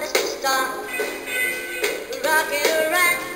the star, rocking around.